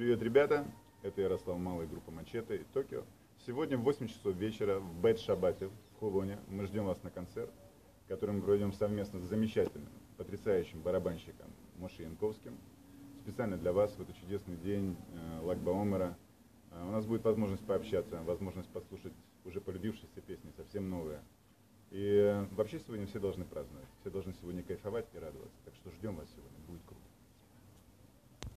Привет, ребята! Это Ярослав Малый, группа Мачете и Токио. Сегодня в 8 часов вечера в Бэт Шабате в Хулоне мы ждем вас на концерт, который мы проведем совместно с замечательным, потрясающим барабанщиком Моше Янковским. Специально для вас в этот чудесный день э, Лагба Омера. Э, у нас будет возможность пообщаться, возможность послушать уже полюбившиеся песни, совсем новые. И э, вообще сегодня все должны праздновать, все должны сегодня кайфовать и радоваться. Так что.